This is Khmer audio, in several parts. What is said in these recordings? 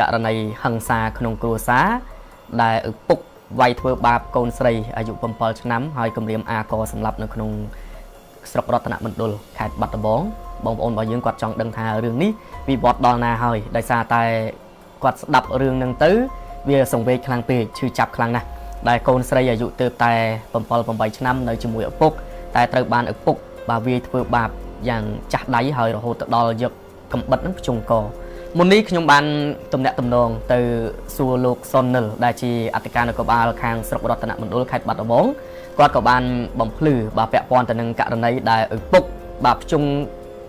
ករណីហិង្សាក្នុងគ្រួសារដែលឪពុកវាយធ្វើបាបកូនស្រីអាយុ7ឆ្នាំហើយគម្រាមអាកសម្លាប់នៅក្នុងស្រុករតនមណ្ឌលខេត្តបាត់ដំបងបងប្អូនរបស់យើងគាត់ចង់ដឹងថារឿងនេះវិវត្តដល់ណាហើយដោយសារតែគាត់ស្ដាប់រឿងហ្នឹងទៅ វាសង្វេគខ្លាំងពេកឈឺចាប់ខ្លាំងណាស់ដែលកូនស្រីអាយុទើបតែ7 8ឆ្នាំនៅជាមួយឪពុក តែត្រូវបានឪពុកបាទវាយធ្វើបាបយ៉ាងចាស់ដៃហើយរហូតទៅដល់យកកំបិតនឹងភ្ជុងក មុននេះខ្ញុំបានទំនាក់ទំនងទៅសួរលោកសុននិលដែលជាអធិការនគរបាលខាងស្រុករតនមណ្ឌលខេត្តបាត់ដំបងគាត់ក៏បានបំភ្លឺបាទពាក់ព័ន្ធទៅនឹងករណីដែលឪពុកបាទភ្ជុង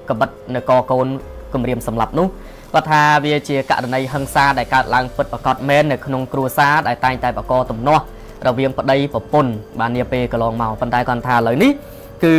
កបិតនៅកកូនគម្រាមសម្លាប់នោះគាត់ថាវាជាករណីហិង្សាដែលកើតឡើងពិតប្រាកដមែននៅក្នុងគ្រួសារដែលតែងតែបកកទំនាស់រវាងប្តីប្រពន្ធបាននាពេលកន្លងមកប៉ុន្តែគាត់ថាឥឡូវនេះ គឺ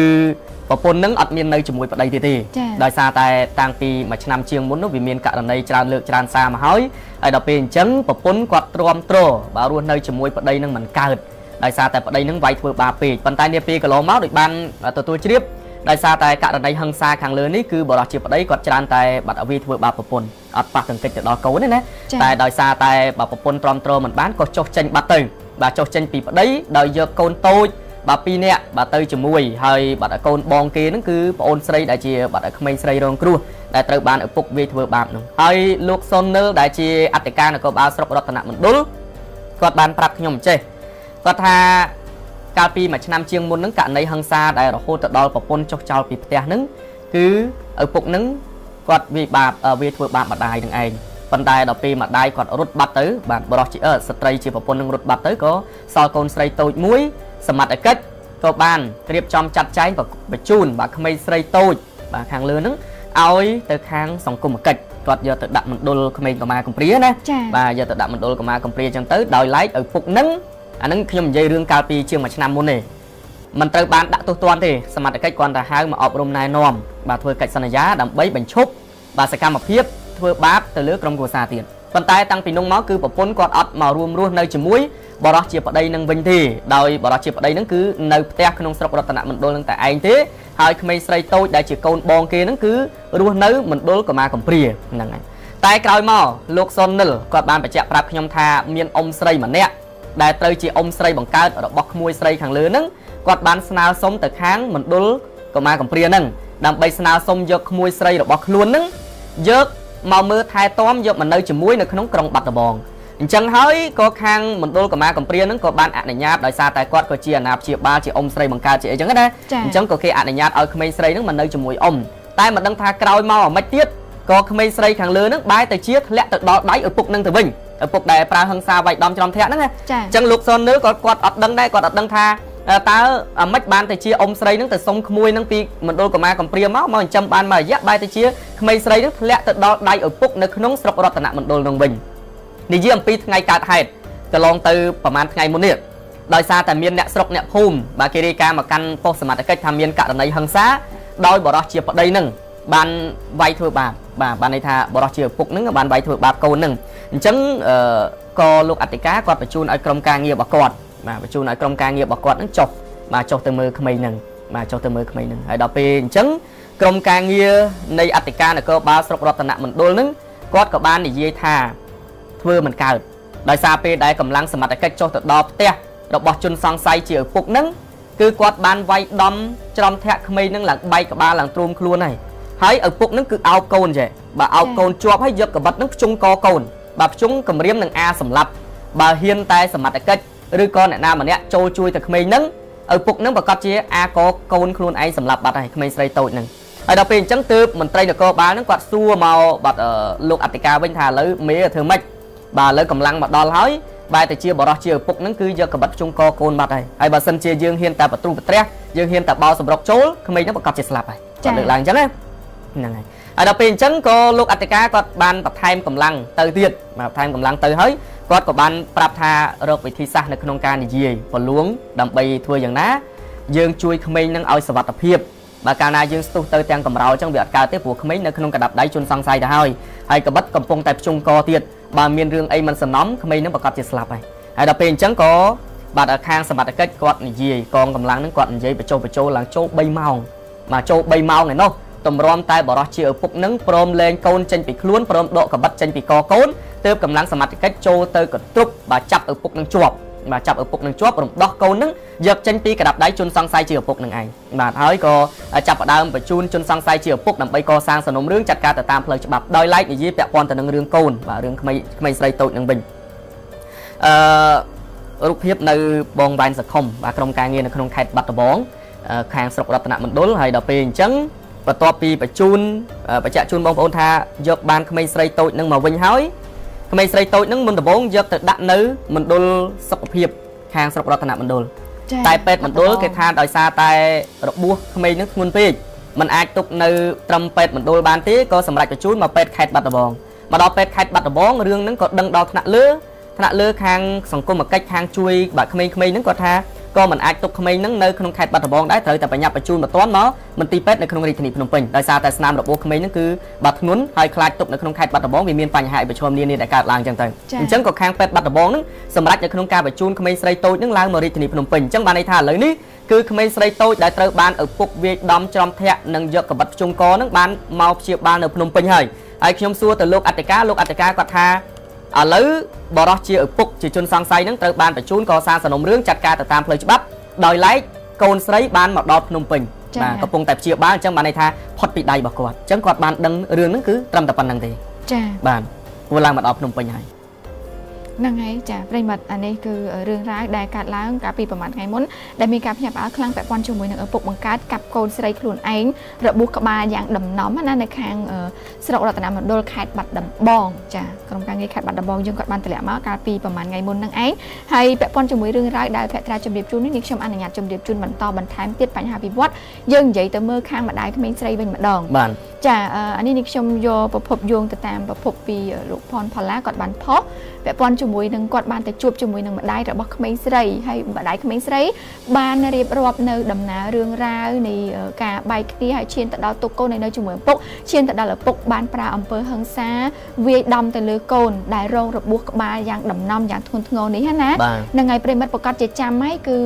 ប្រពន្ធនឹងអត់មាននៅជាមួយប្តីទៀតទេដោយសារតែតាំងពីមួយឆ្នាំជាងមុននោះវាមានករណីច្រើនលើកច្រើនសារមកហើយហើយដល់ពេលអញ្ចឹងប្រពន្ធគាត់ទ្រាំទ្របើរស់នៅជាមួយប្តីនឹងមិនកើតដោយសារតែប្តីនឹងវាយធ្វើបាបពេកប៉ុន្តែនាពេលកន្លងមកដូចបានទទួលជ្រាបដោយសារតែករណីហិង្សាខាងលើនេះគឺបរិសុទ្ធជាប្តីគាត់ច្រើនតែបាត់អវីធ្វើបាបប្រពន្ធអត់ប៉ះទង្គិចទៅដល់កូនទេណាតែដោយសារតែបើប្រពន្ធទ្រាំទ្រមិនបានក៏ចុះចេញបាត់ទៅបាទចុះចេញពីប្តីដោយយកកូនតូច បាទ2នាក់បាទទៅជាមួយហើយបាទកូនបងគេហ្នឹងគឺប្អូនស្រីដែលជាបាទក្មេងស្រីរងគ្រោះដែលត្រូវបានឪពុកវាយធ្វើបាបនោះហើយលោកសុននិលដែលជាអធិការនគរបាលស្រុករតនមណ្ឌលគាត់បានប្រាប់ខ្ញុំចេះគាត់ថាកាលពីមួយឆ្នាំជាងមុនហ្នឹងករណីហិង្សាដែលរហូតទៅដល់ប្រពន្ធចុះចោលពីផ្ទះហ្នឹងគឺឪពុកហ្នឹងគាត់វាយបាបវាធ្វើបាបម្ដាយនឹងឯងប៉ុន្តែដល់ពេលម្ដាយគាត់រត់បាត់ទៅបាទបរោះជាស្ត្រីជាប្រពន្ធនឹងរត់បាត់ទៅក៏សល់កូនស្រីតូចមួយ សមត្ថកិច្ចក៏បានរៀបចំចាត់ចែងបញ្ជូនបាទក្មេងស្រីតូចបាទខាងលើហ្នឹងឲ្យទៅខាងសង្គមកិច្ចគាត់យកទៅដាក់មណ្ឌលក្មេងកម្មាកំព្រាណាបាទយកទៅដាក់មណ្ឌលកម្មាកំព្រាអញ្ចឹងទៅដោយឡែកឲ្យពុកនឹងអាហ្នឹងខ្ញុំនិយាយរឿងកាលពីជាងមួយឆ្នាំមុនទេមិនត្រូវបានដាក់ទោសទណ្ឌទេសមត្ថកិច្ចគាត់ទៅហៅមកអប់រំណែនាំបាទធ្វើកិច្ចសន្យាដើម្បីបញ្ឈប់បាទសកម្មភាពធ្វើបាបទៅលើក្រុមគ្រួសារទៀត ប៉ុន្តែតាំងពីនោះមកគឺប្រពន្ធគាត់អត់មករួមរស់នៅជាមួយបរោះជាប្តីនឹងវិញទេដោយបរោះជាប្តីនឹងគឺនៅផ្ទះក្នុងស្រុករតនមណ្ឌលនឹងតែឯងទេហើយក្មេងស្រីតូចដែលជាកូនបងគេនឹងគឺរស់នៅមណ្ឌលកម្មាកំព្រាហ្នឹងហើយតែក្រោយមកលោកសុននិលគាត់បានបញ្ជាក់ប្រាប់ខ្ញុំថាមានអ៊ំស្រីម្នាក់ដែលត្រូវជាអ៊ំស្រីបង្កើតរបស់ក្មួយស្រីខាងលើហ្នឹងគាត់បានស្នើសុំទៅខាងមណ្ឌលកម្មាកំព្រាហ្នឹងដើម្បីស្នើសុំយកក្មួយស្រីរបស់ខ្លួនហ្នឹងយក មកមើលថែទាំយកមកនៅជាមួយនៅក្នុងក្រុងបាត់ដំបងអញ្ចឹងហើយក៏ខាងមណ្ឌលកម្មាកំព្រានឹងក៏បានអនុញ្ញាតដោយសារតែគាត់ក៏ជាអាណាព្យាបាលជាអ៊ំស្រីបង្កើតជាអីចឹងណាអញ្ចឹងក៏គេអនុញ្ញាតឲ្យក្មេងស្រីនឹងមកនៅជាមួយអ៊ំតែមិនដឹងថាក្រោយមកអាម៉េចទៀតក៏ក្មេងស្រីខាងលើនឹងបែរទៅជាធ្លាក់ទៅដល់ដៃឪពុកនឹងទៅវិញឪពុកដែលប្រើហិង្សាវាយដំច្រំធាក់ហ្នឹងណាអញ្ចឹងលោកសុននឺក៏គាត់អត់ដឹងដែរគាត់អត់ដឹងថា តើអាម៉េចបានទៅជាអ៊ំស្រីនឹងទៅសុំក្មួយនឹងពីមណ្ឌលកម្មាកំព្រាមកមកចិញ្ចឹមបានមួយរយៈបែរទៅជាក្មេងស្រីនឹងធ្លាក់ទៅដល់ដៃឪពុកនៅក្នុងស្រុករតនមណ្ឌលនឹងវិញនិយាយអំពីថ្ងៃកើតហេតុកន្លងទៅប្រហែលថ្ងៃមុននេះដោយសារតែមានអ្នកស្រុកអ្នកភូមិបាទគេរាយការណ៍មកកាន់ប៉ុស្តិ៍សមត្ថកិច្ចថាមានករណីហិង្សាដោយបរិសុទ្ធជាប្តីនឹងបានវាយធ្វើបាបបាទបានន័យថាបរិសុទ្ធជាឪពុកនឹងបានវាយធ្វើបាបកូននឹងអញ្ចឹងក៏លោកអធិការគាត់បញ្ជូនឲ្យក្រុមការងាររបស់គាត់ បាទបញ្ជូនឲ្យក្រុមការងាររបស់គាត់នឹងចុះបាទចុះទៅមើលក្មេងនឹងបាទចុះទៅមើលក្មេងនឹងហើយដល់ពេលអញ្ចឹងក្រុមការងារនៃអធិការនគរបាលស្រុករតនមណ្ឌលនឹងគាត់ក៏បាននិយាយថាធ្វើមិនកើតដោយសារពេលដែលកម្លាំងសមត្ថកិច្ចចុះទៅដល់ផ្ទះរបស់ជនសង្ស័យជាឪពុកនឹងគឺគាត់បានវាយដំច្រំធាក់ក្មេងនឹងឡើងបែកក្បាលឡើងទ្រូមខ្លួនហើយហើយឪពុកនឹងគឺអោបកូនចេះបើអោបកូនជាប់ហើយយកកបិតនឹងភ្ជុងកកូនបើភ្ជុងគម្រាមនឹងអាសម្លាប់បើហ៊ានតែសមត្ថកិច្ច ឬក៏អ្នកណាម្នាក់ចូលជួយតែក្មេងនឹងឪពុកនឹងប្រកាសជាអាកកូនខ្លួនឯងសម្លាប់បាត់ហើយក្មេងស្រីតូចនឹងហើយដល់ពេលអញ្ចឹងទើបមន្ត្រីនគរបាលនឹងគាត់សួរមកបាត់លោកអធិការវិញថាឥឡូវមេធ្វើម៉េចបាទឥឡូវកម្លាំងមកដល់ហើយបែរទៅជាបរោះជាឪពុកហ្នឹងគឺយកកបិតជុងកកូនបាត់ហើយហើយបើសិនជាយើងហ៊ានតែបទ្រុងបត្រះយើងហ៊ានតែបោសម្រុកចូលក្មេងហ្នឹងប្រកាសជាស្លាប់ហើយគាត់លើកឡើងអញ្ចឹងណាហ្នឹងហើយហើយ ដល់ពេលអញ្ចឹងក៏លោកអធិការគាត់បានបន្ថែមកម្លាំងទៅទៀតបន្ថែមកម្លាំងទៅហើយគាត់ក៏បានប្រាប់ថារកវិធីសាស្ត្រនៅក្នុងការនិយាយពលលួងដើម្បីធ្វើយ៉ាងណា យើងជួយក្មេងនឹងឲ្យសុវត្ថិភាពបើកាលណាយើងស្ទុះទៅទាំងកំរោលអញ្ចឹងវាអត់កើតទេព្រោះក្មេងនៅក្នុងកដាប់ដៃជន់សង្ស័យទៅហើយហើយកបិតកំពុងតែភ្ជុំកទៀតបើមានរឿងអីមិនសំណំក្មេងនឹងប្រកាសជាស្លាប់ហើយហើយដល់ពេលអញ្ចឹងក៏បាទខាងសមត្ថកិច្ចគាត់និយាយកងកម្លាំងនឹងគាត់និយាយបញ្ចុះបញ្ចូលឡើងចូល3ម៉ោងមកចូល3ម៉ោងឯណោះ តម្រាំតែបរោះជាឪពុកនឹងព្រមលែងកូនចេញពីខ្លួនព្រមដកកបិតចេញពីកកូនទើបកម្លាំងសមត្ថកិច្ចចូលទៅកទ្រុបបាទចាប់ឪពុកនឹងជាប់បាទចាប់ឪពុកនឹងជាប់រំដោះកូននឹងយកចេញពីកដាប់ដៃជនសង្ស័យជាឪពុកនឹងឯងបាទហើយក៏ចាប់ផ្ដើមបញ្ជូនជនសង្ស័យជាឪពុកដើម្បីកសាងសំណុំរឿងចាត់ការទៅតាមផ្លូវច្បាប់ដោយឡែកនិយាយពាក់ព័ន្ធទៅនឹងរឿងកូនបាទរឿងក្មេងក្មេងស្រីតូចនឹងវិញអឺរូបភាពនៅបងវ៉ែនសខុមបាទក្រុមការងារនៅក្នុងខេត្តបាត់ដំបងខាងស្រុករតនមណ្ឌលហើយដល់ពេលអញ្ចឹង បន្ទាប់ពីបញ្ជូនបញ្ជាក់ជូនបងប្អូនថាយកបានក្មេងស្រីតូចនឹងមកវិញហើយក្មេងស្រីតូចនឹងមុនដំបូងយកទៅដាក់នៅមណ្ឌលសុខភាពខាងស្រុករតនមណ្ឌលតែពេទ្យមណ្ឌលគេថាដោយសារតែរបួសក្មេងនឹងធ្ងន់ពេកมันអាចទុកនៅត្រឹមពេទ្យមណ្ឌលបានទេក៏សម្រេចបញ្ជូនមកពេទ្យខេត្តបាត់ដំបងមកដល់ពេទ្យខេត្តបាត់ដំបងរឿងហ្នឹងក៏ដឹងដល់ថ្នាក់លើថ្នាក់លើខាងសង្គមកិច្ចខាងជួយបាទក្មេងៗហ្នឹងគាត់ថា ក៏មិនអាចទុកក្មេងហ្នឹងនៅក្នុងខេត្តបាត់ដំបងដែរត្រូវតែបញ្ញាប់បញ្ជូនបន្ទាន់មកមន្ទីរពេទ្យនៅក្នុងរាជធានីភ្នំពេញដោយសារតែស្នាមរបួសក្មេងហ្នឹងគឺបាត់ធ្ងន់ហើយខ្លាចទុកនៅក្នុងខេត្តបាត់ដំបងវាមានបញ្ហាអភិប្រឈមនានាដែលកើតឡើងចឹងទៅអញ្ចឹងក៏ខាងពេទ្យបាត់ដំបងហ្នឹងសម្រាប់នៅក្នុងការបញ្ជូនក្មេងស្រីតូចហ្នឹងឡើងមករាជធានីភ្នំពេញអញ្ចឹងបានន័យថាឥឡូវនេះគឺក្មេងស្រីតូចដែលត្រូវបានឪពុកវាយដំច្រំធាក់និងយកកបិតភ្ជុំកហ្នឹងបានមកព្យាបាលនៅភ្នំពេញហើយហើយខ្ញុំសួរទៅលោកអធិការលោកអធិការគាត់ថា ឥឡូវបរោះជាឪពុកជាជនសង្ស័យនឹងត្រូវបានបញ្ជូនកសាងសំណុំរឿងចាត់ការទៅតាមផ្លូវច្បាប់ដោយឡែកកូនស្រីបានមកដល់ភ្នំពេញបាទកំពុងតែព្យាបាលអញ្ចឹងបានន័យថាផុតពីដៃរបស់គាត់អញ្ចឹងគាត់បានដឹងរឿងហ្នឹងគឺត្រឹមតែប៉ុណ្្នឹងទេចា៎បាទធ្វើឡើងមកដល់ភ្នំពេញហើយ ហ្នឹងហើយចាប្រិមត្តអានេះគឺរឿងរ៉ាវដែលកើតឡើងកាលពីប្រហែលថ្ងៃមុនដែលមានការភ្ញាក់ផ្អើលខ្លាំងពាក់ព័ន្ធជាមួយនឹងឪពុកបង្កើតកាប់កូនស្រីខ្លួនឯងរបួសក្បាលយ៉ាងដំណំណានៅខាងស្រុករតនមណ្ឌលខេត្តបាត់ដំបងចាក្រុមការងារខេត្តបាត់ដំបងយើងគាត់បានតម្លាក់មកកាលពីប្រហែលថ្ងៃមុនហ្នឹងឯងហើយពាក់ព័ន្ធជាមួយរឿងរ៉ាវដែលភក្ត្រាជំរាបជូននេះនេះខ្ញុំអនុញ្ញាតជំរាបជូនបន្តបន្ថែមទៀតបញ្ហាវិវត្តយើងនិយាយទៅមើលខាងម្ដាយក្មេងស្រីវិញម្ដងបាទ ចាអានេះនេះខ្ញុំយកប្រភពយោងទៅតាមប្រភពពីលោកផនផល្លាគាត់បានផុសពាក់ព័ន្ធជាមួយនឹងគាត់បានទៅជួបជាមួយនឹងម្ដាយរបស់ក្មេងស្រីហើយម្ដាយក្មេងស្រី បានរៀបរាប់នៅដំណើររឿងរ៉ាវនៃការបែកគ្នាហើយឈានទៅដល់ទុកកូននៅជាមួយឪពុកឈានទៅដល់ឪពុកបានប្រើអំពើហិង្សាវាយដំទៅលើកូនដែលរងរបួសក្បាលយ៉ាងដំណំយ៉ាងធ្ងន់ធ្ងរនេះណានឹងហើយប្រិមិត្តប្រកាសជាចាំហើយគឺ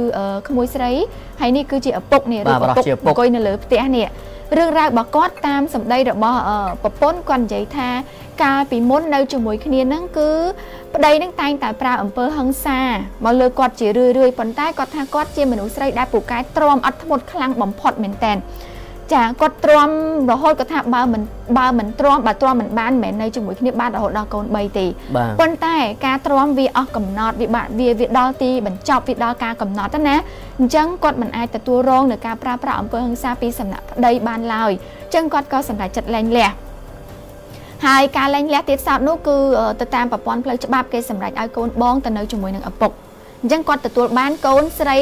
ក្មួយស្រីហើយនេះគឺជាឪពុកនេះឬឪពុកអង្គុយនៅលើផ្ទះនេះរឿងរ៉ាវរបស់គាត់តាមសម្ដីរបស់ប្រពន្ធគាត់និយាយថាកាលពីមុននៅជាមួយគ្នានឹងគឺប្តីនឹងតែងតែប្រើអំពើហិង្សាមកលើគាត់ជារឿយរឿយប៉ុន្តែគាត់ថាគាត់ជាមនុស្សស្រីដែលពូកែទ្រាំអត់ធ្មត់ខ្លាំងបំផុតមែនតើ ចាគាត់ទ្រាំរហូតគាត់ថាបើមិនបើមិនទ្រាំបើទ្រាំមិនបានមិនមែននៅជាមួយគ្នាបានរហូតដល់កូន3ទេប៉ុន្តែការទ្រាំវាអស់កំណត់វាបាក់វាវាដល់ទីបញ្ចប់វាដល់ការកំណត់ណាអញ្ចឹងគាត់មិនអាចទទួលរងនឹងការប្រើប្រាស់អំពើហិង្សាពីសំណាក់ប្តីបានឡើយអញ្ចឹងគាត់ក៏សម្រេចចិត្តលែងលះហើយការលែងលះទៀតសោតនោះគឺទៅតាមប្រព័ន្ធផ្លូវច្បាប់គេសម្រេចឲ្យកូនបងទៅនៅជាមួយនឹងឪពុក អញ្ចឹងគាត់ទទួលបានកូនស្រី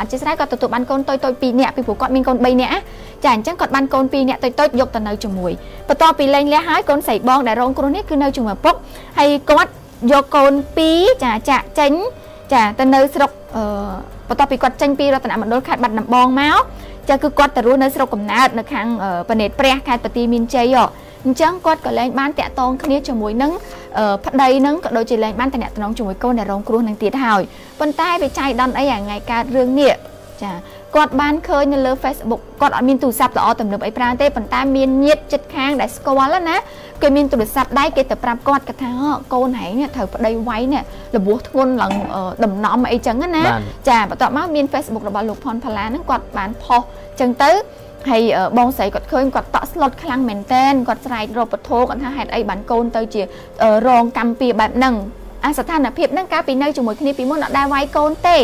អធិស្ឋានគាត់ទទួលបានកូនតូចតូច2នាក់ពីព្រោះគាត់មានកូន3នាក់ចាអញ្ចឹងគាត់បានកូន2នាក់តូចតូចយកទៅនៅជាមួយបន្ទាប់ពីលែងលះហើយកូនស្រីបងដែលរងគ្រោះនេះគឺនៅជាមួយឪពុកហើយគាត់យកកូន2ចាចាក់ចេញចាទៅនៅស្រុកអឺបន្ទាប់ពីគាត់ចេញពីរតនមណ្ឌលខេត្តបាត់ដំបងមកចាគឺគាត់ទៅរស់នៅស្រុកកំណើតនៅខាងប៉នេតព្រះខេត្តបន្ទាយមានជ័យ អញ្ចឹងគាត់ក៏លែងបានតាក់ទងគ្នាជាមួយនឹងប្តីនឹងក៏ដូចជាលែងបានតំណែងជាមួយកូនដែលរងគ្រោះនឹងទៀតហើយប៉ុន្តែវាចៃដន្យអីថ្ងៃកើតរឿងនេះចាគាត់បានឃើញនៅលើ Facebook គាត់អត់មានទូរស័ព្ទល្អទំនើបអីប្រាំទេប៉ុន្តែមានញាតិចិត្តខាងដែលស្គាល់ណាគេមានទូរស័ព្ទដៃគេទៅប្រាប់គាត់គាត់ថាកូនហែងត្រូវប្តីវាយនេះរបួសធ្ងន់ឡើងដំណំអីចឹងណាចាបន្ទាប់មកមាន Facebook របស់លោកផនផាឡាហ្នឹងគាត់បានផុសចឹងទៅ ហើយបងស្រីគាត់ឃើញគាត់តក់ស្លុតខ្លាំងមែនតែនគាត់ស្រែករកពធគាត់ថាហេតុអីបានកូនទៅជារងកម្មពៀបែបហ្នឹងអាស្ថានភាពហ្នឹងកាលពីនៅជាមួយគ្នាពីមុនអត់ដែលវាយកូនទេ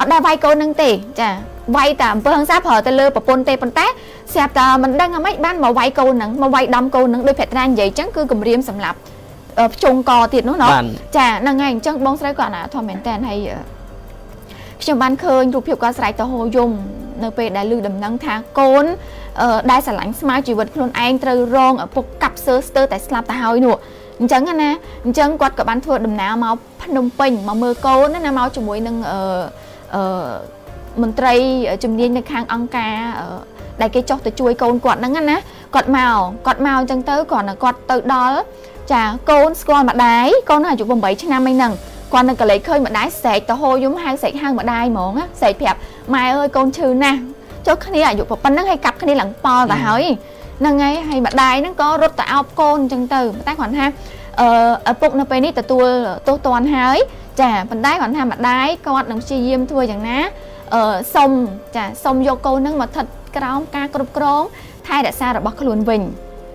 អត់ដែលវាយកូននឹងទេចាវាយតែអំពើហិង្សាប្រើទៅលើប្រពន្ធទេប៉ុន្តែស្រាប់តែមិនដឹងអ្ហ្មិចបានមកវាយកូននឹងមកវាយដំកូននឹងដោយភក្ត្រានិយាយចឹងគឺគម្រាមសម្រាប់ភ្ជុងកទៀតនោះណោះចាហ្នឹងហើយអញ្ចឹងបងស្រីគាត់អាធំមែនតើហើយខ្ញុំបានឃើញរូបភាពគាត់ស្រែកទៅហោយំ នៅពេលដែលឮដំណឹងថាកូនដែលស្រឡាញ់ស្មៅជីវិតខ្លួនឯងត្រូវរងឪពុកកាប់សើស្ទើរតែស្លាប់ទៅហើយនោះអញ្ចឹងណាអញ្ចឹងគាត់ក៏បានធ្វើដំណើរមកភ្នំពេញមកមើលកូនណាមកជាមួយនឹងអឺអឺមន្ត្រីជំនាញនៅខាងអង្គការដែលគេចុះទៅជួយកូនគាត់ហ្នឹងណាគាត់មកគាត់មកអញ្ចឹងទៅគ្រាន់តែគាត់ទៅដល់ចាកូនស្គាល់ម្ដាយកូនអាយុ8ឆ្នាំអីហ្នឹង គាត់នឹងកលេចឃើញម្ដាយស្រែកទៅហោយំហៅស្រែកហៅម្ដាយហ្មងស្រែកប្រាប់ម៉ែអើយកូនឈឺណាស់ចុះគ្នាអាយុប៉ុណ្ណឹងហើយកាប់គ្នាឡើងប៉លទៅហើយអហ្នឹងហើយហើយម្ដាយហ្នឹងក៏រត់ទៅអោបកូនអញ្ចឹងទៅតែគាត់ថាអឺឪពុកនៅពេលនេះទទួលទោសទណ្ឌហើយចាប៉ុន្តែគាត់ថាម្ដាយគាត់នឹងព្យាយាមធ្វើយ៉ាងណាអឺសុំចាសុំយកកូនហ្នឹងមកស្ថិតក្រោមការគ្រប់គ្រងថែរក្សារបស់ខ្លួនវិញ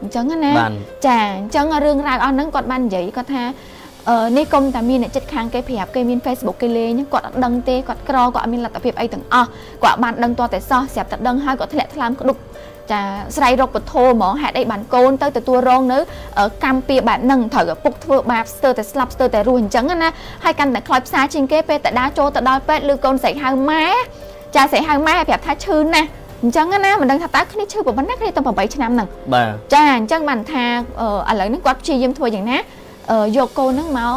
អញ្ចឹងណាចាអញ្ចឹងរឿងរ៉ាវអស់ហ្នឹងគាត់បាននិយាយគាត់ថាអឺ នេះកុំតែមានអ្នកចិត្តខាងគេប្រាប់គេមាន Facebook គេលេងគាត់អត់ដឹងទេគាត់ក្រគាត់អត់មានលទ្ធភាពអីទាំងអស់គាត់បានដឹងតតែសោះស្រាប់តែដឹងហើយគាត់ធ្លាក់ថ្លើមក្ដុកចាស្រ័យរកពធហ្មងហេតុអីបានកូនទៅទទួលរងនៅកម្មពៀបែបហ្នឹងត្រូវឪពុកធ្វើបាបស្ទើរតែស្លាប់ស្ទើរតែរស់អញ្ចឹងណាហើយកាន់តែខ្លោចផ្សាជាងគេពេលតែដើរចូលទៅដល់ពេទ្យឬកូនស្រីហៅម៉ែចាស្រីហៅម៉ែប្រាប់ថាឈឺណាស់អញ្ចឹងណាមិនដឹងថាតើគ្នាឈឺប៉ុណ្ណាគ្នាទៅ8ឆ្នាំហ្នឹងបាទចាអញ្ចឹងបានថាឥឡូវនេះគាត់ព្យាយាមធ្វើយ៉ាងណា យកកូនហ្នឹងមក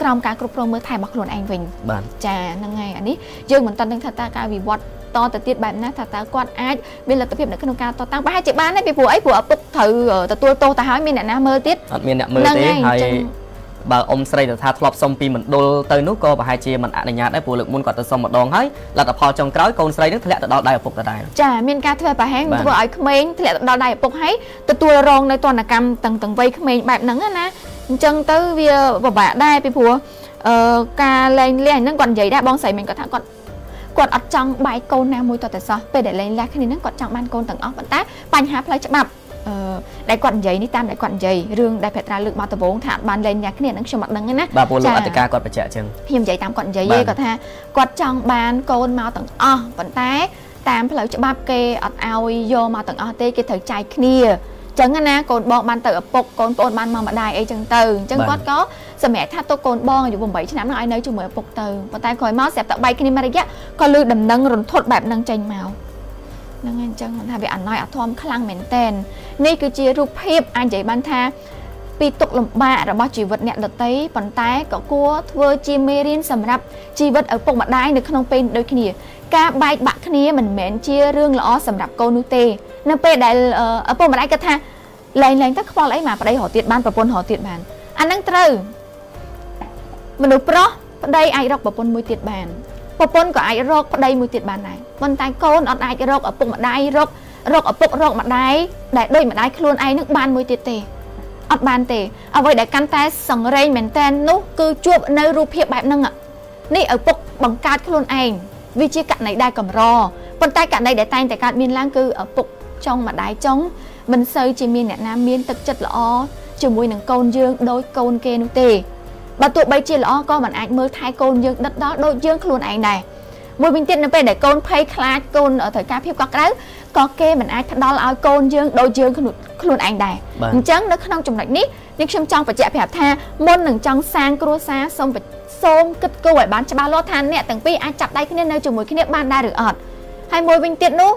ក្រោមការគ្រប់គ្រងមើលថែរបស់ខ្លួនឯងវិញបាទចាហ្នឹងហើយអានេះយើងមិនតន់ដឹងថាតើការវិវត្តតទៅទៀតបែបណាថាតើគាត់អាចមានលទ្ធភាពនៅក្នុងការតតាំងប្រហែលជាបានទេពីព្រោះអីព្រោះឪពុកត្រូវទទួលទោសទៅហើយមានអ្នកណាមើលទៀតអត់មានអ្នកមើលទេហើយ បើអ៊ំស្រីទៅថាធ្លាប់សុំពីមណ្ឌលទៅនោះក៏ប្រហែលជាមិនអនុញ្ញាតដែរព្រោះលើកមុនគាត់ទៅសុំម្ដងហើយលទ្ធផលចុងក្រោយកូនស្រីនឹងធ្លាក់ទៅដល់ដៃឪពុកដដែលចាមានការធ្វើប្រហែលធ្វើឲ្យក្មេងធ្លាក់ទៅដល់ដៃឪពុកហើយទទួលរងនៅទណ្ឌកម្មទាំងទាំងវ័យក្មេងបែបហ្នឹងណាអញ្ចឹងទៅវាពិបាកដែរពីព្រោះអឺការលែងលះហ្នឹងគាត់និយាយដែរបងស្រីមិញគាត់ថាគាត់គាត់អត់ចង់បាយកូនណាមួយតតែសោះពេលដែលលែងលះគ្នាហ្នឹងគាត់ចង់បានកូនទាំងអស់ប៉ុន្តែបញ្ហាផ្លូវច្បាប់អឺ ដែលគាត់និយាយនេះតាមដែលគាត់និយាយរឿងដែលភត្រាលើកមកដំបូងថាអត់បានលែងលះគ្នាហ្នឹងខ្ញុំអត់ដឹងណាបាទពលលោកអធិការគាត់បញ្ជាក់អញ្ចឹងខ្ញុំនិយាយតាមគាត់និយាយគាត់ថាគាត់ចង់បានកូនមកទាំងអស់ប៉ុន្តែ តាមផ្លូវច្បាប់គេអត់ឲ្យយកមកទាំងអស់ទេគេត្រូវចែកគ្នាចឹងណាកូនបងបានទៅឪពុកកូនប្អូនបានមកម្ដាយអីចឹងទៅអញ្ចឹងគាត់ក៏សម្រាប់ថាទុកកូនបងអាយុ8ឆ្នាំហ្នឹងឲ្យនៅជាមួយឪពុកទៅប៉ុន្តែក្រោយមកស្រាប់តែបែកគ្នាមួយរយៈក៏លឺដំណឹងរន្ធត់បែបហ្នឹងចេញមក ហ្នឹងហើយអញ្ចឹងថាវាអណ້ອຍអធមខ្លាំងមែនតែននេះគឺជារូបភាពអាចនិយាយបានថា ពីទុកលំបាករបស់ជីវិតអ្នកដតីប៉ុន្តែក៏គួរធ្វើជាមេរៀនសម្រាប់ជីវិតឪពុកម្ដាយនៅក្នុងពេលដូចគ្នា ការបែកបាក់គ្នាមិនមែនជារឿងល្អសម្រាប់កូននោះទេ នៅពេលដែលឪពុកម្ដាយគិតថាលែងលែងទៅខ្វល់អីមកប្តីរកទៀតបានប្រពន្ធរកទៀតបានអាហ្នឹងត្រូវមនុស្សប្រុសប្តីអាចរកប្រពន្ធមួយទៀតបាន ប្រពន្ធក៏អាចរកប្តីមួយទៀតបានដែរប៉ុន្តែកូនអត់អាចរកឪពុកម្ដាយរករកឪពុករកម្ដាយដែលដូចម្ដាយខ្លួនឯងនឹងបានមួយទៀតទេអត់បានទេអ្វីដែលកាន់តែសង្រេងមែនតែននោះគឺជួបនៅរូបភាពបែបហ្នឹងនេះឪពុកបង្កើតខ្លួនឯងវាជាករណីដែលកម្រប៉ុន្តែករណីដែលតែងតែកើតមានឡើងគឺឪពុកចុងម្ដាយចុងមិនសូវជាមានអ្នកណាមានទឹកចិត្តល្អជាមួយនឹងកូនយើងដូចកូនគេនោះទេ បើទោះបីជាល្អក៏មិនអាចមើលថែកូនយើងដិតដល់ដូចយើងខ្លួនឯងដែរមួយវិញទៀតនៅពេលដែលកូនភ័យខ្លាចកូនត្រូវការភាពកក់ក្ដៅក៏គេមិនអាចផ្ដល់ឲ្យកូនយើងដូចយើងខ្លួនឯងដែរអញ្ចឹងនៅក្នុងចំណុចនេះនេះខ្ញុំចង់បញ្ជាក់ប្រាប់ថាមុននឹងចង់សាងគ្រួសារសូមសូមគិតគូរឲ្យបានច្បាស់លាស់ថាអ្នកទាំងពីរអាចចាប់ដៃគ្នានៅជាមួយគ្នាបានដែរឬអត់ហើយមួយវិញទៀតនោះ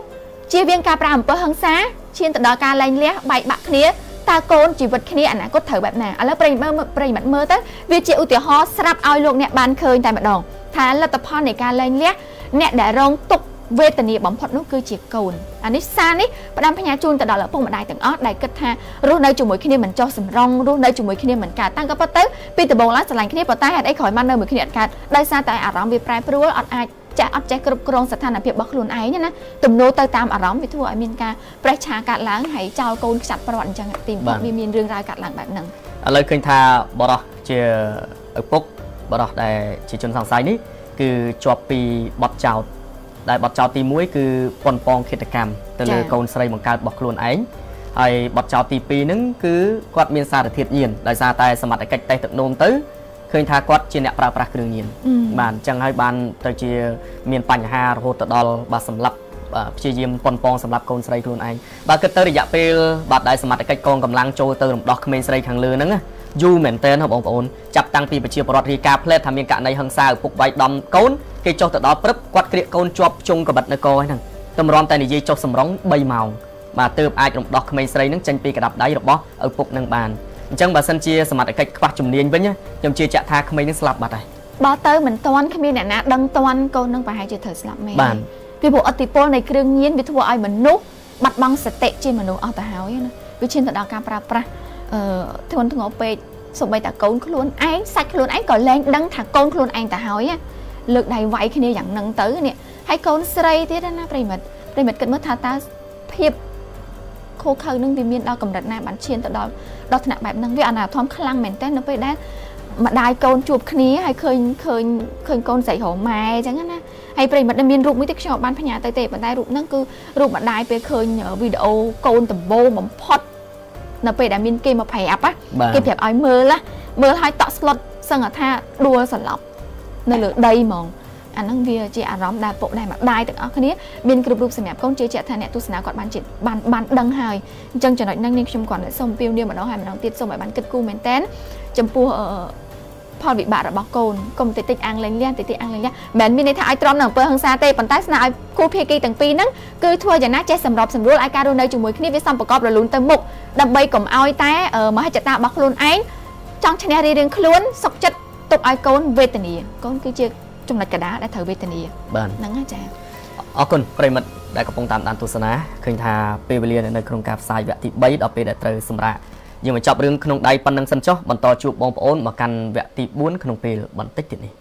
ជៀសវាងការប្រាអំពើហិង្សាឈានទៅដល់ការលែងលះបែកបាក់គ្នា តើកូនជីវិតគ្នាអនាគតត្រូវបែបណាឥឡូវប្រិយមើលប្រិយមិត្តមើលទៅវាជាឧទាហរណ៍ស្រាប់ឲ្យលោកអ្នកបានឃើញតែម្ដងថាលទ្ធផលនៃការលែងលះអ្នកដែលរងទុក្ខវេទនាបំផុតនោះគឺជាកូនអានេះសារនេះផ្ដាំផ្ញើជូនទៅដល់ឪពុកម្ដាយទាំងអស់ដែលគិតថារស់នៅជាមួយគ្នាមិនចោះសម្រងរស់នៅជាមួយគ្នាមិនកើតតាំងក៏ប៉ុន្តែពីដំបូងឡើងស្រឡាញ់គ្នាប៉ុន្តែហេតុអីក្រោយមកនៅមួយគ្នាអត់កើតដោយសារតែអារម្មណ៍វាប្រែប្រួលអត់អាច ចេះអត់ចេះគ្រប់គ្រងស្ថានភាពរបស់ខ្លួនឯងណាទំនោរទៅតាមអារម្មណ៍វាធ្វើឲ្យមានការប្រេះឆាកាត់ឡើងហើយចោលកូនខ្ចាត់ប្រវត្តិអញ្ចឹងទីបំផុតវាមានរឿងរ៉ាវកាត់ឡើងបែបហ្នឹងឥឡូវឃើញថាបរោះជាឪពុកបរោះដែលជាជនសង្ស័យនេះគឺជាប់ពីបទចោតដែលបទចោតទី1គឺប៉ុនប៉ងឃាតកម្មទៅលើកូនស្រីបង្កើតរបស់ខ្លួនឯងហើយបទចោតទី2ហ្នឹងគឺគាត់មានសារធាតុញៀនដោយសារតែសមត្ថកិច្ចតេស្តទឹកនោមទៅ ឃើញថាគាត់ជាអ្នកប្រើប្រាស់គ្រឿងញៀនបាទអញ្ចឹងហើយបានទៅជាមានបញ្ហារហូតទៅដល់បាទសម្លាប់ព្យាយាមប៉ុនប៉ងសម្រាប់កូនស្រីខ្លួនឯងបាទគិតទៅរយៈពេលបាទដែលសមត្ថកិច្ចកងកម្លាំងចូលទៅរំដោះក្មេងស្រីខាងលើហ្នឹងយូរមែនតើបងប្អូនចាប់តាំងពីប្រជាពលរដ្ឋរាយការណ៍ផ្លែតថាមានករណីហិង្សាឪពុកវាយដំកូនគេចុះទៅដល់ព្រឹបគាត់ក្រៀកកូនជាប់ជុងកបិតនៅកហ្នឹងតម្រាំតែនិយាយចុះសម្រង3ម៉ោងបាទទើបអាចរំដោះក្មេងស្រីនឹងចេញពីកដាប់ដៃរបស់ឪពុកនឹងបាន អញ្ចឹងបើសិនជាសមត្ថកិច្ចខ្វះជំនាញវិញខ្ញុំជឿជាក់ថាក្មេងនឹងស្លាប់បាត់ហើយបើទៅមិនតាន់គ្មានអ្នកណាដឹងតាន់កូននឹងប្រហែលជាត្រូវស្លាប់មែនបាទពីព្រោះអតិពលនៃគ្រឿងញៀនវាធ្វើឲ្យមនុស្សបាត់បង់សតិជាមនុស្សអស់ទៅហើយណាវាឈានទៅដល់ការប្រើប្រាស់អឺធ្ងន់ធ្ងរពេកសូម្បីតែកូនខ្លួនឯងសាច់ខ្លួនឯងក៏លែងដឹងថាកូនខ្លួនឯងទៅហើយលើកដៃវាយគ្នាយ៉ាងហ្នឹងទៅនេះហើយកូនស្រីទៀតណាប្រិមិត្តប្រិមិត្តគិតមើលថាតើភាព ខូខើនឹងវាមានដល់កម្រិតណាបានឈានទៅដល់ដល់ថ្នាក់បែបហ្នឹងវាអនាធមខ្លាំងមែនតើនៅពេលដែលម្ដាយកូនជួបគ្នាហើយឃើញឃើញឃើញកូនស្រីរកម៉ែអញ្ចឹងណាហើយប្រិមិត្តមានរូបមួយទៀតខ្ញុំបានផ្ញើទៅទេប៉ុន្តែរូបហ្នឹងគឺរូបម្ដាយពេលឃើញវីដេអូកូនដំបូងបំផុតនៅពេលដែលមានគេមកប្រាប់ណាគេប្រាប់ឲ្យមើលណាមើលឲ្យតក់ស្លុតសឹងថាដួលសន្លប់នៅលើដីហ្មង អាហ្នឹងវាជាអារម្មណ៍ដែលពុកដែលម្ដាយទាំងអស់គ្នាមានគ្រប់រូបសម្រាប់កូនជឿជាក់ថាអ្នកទស្សនាគាត់បានជាបានបានដឹងហើយអញ្ចឹងចំណុចហ្នឹងនាងខ្ញុំគាត់សូមពៀវនាមម្ដងហើយម្ដងទៀតសូមឲ្យបានគិតគូរមែនតែនចំពោះផលវិបាករបស់កូនកុំតិចតិចអាំងលេងលះតិចតិចអាំងលេងលះមិនមានន័យថាឲ្យទ្រាំនៅអំពើហិង្សាទេប៉ុន្តែស្នើឲ្យគូភាគីទាំងពីរហ្នឹងគឺធ្វើយ៉ាងណាចេះសម្របសម្រួលឲ្យការរស់នៅជាមួយគ្នាវាសំប្រកបរលូនទៅមុខដើម្បីកុំឲ្យតែមហិច្ឆតារបស់ខ្លួនឯងចង់ឈ្នះរៀងៗខ្លួនសុកចិត្តទុកឲ្យកូនវេទនាកូនគឺជា ចំណុចកដាដែលត្រូវវេទនាបាទហ្នឹងហើយចាអរគុណប្រិមិត្តដែលកំពុងតាមដានទស្សនាឃើញថាពេលវេលានៅក្នុងការផ្សាយវគ្គទី3ដល់ពេលដែលត្រូវសម្រាប់យើងបញ្ចប់រឿងក្នុងដៃប៉ុណ្្នឹងសិនចុះបន្តជួបបងប្អូនមកកាន់វគ្គទី4ក្នុងពេលបន្តិចទៀតនេះ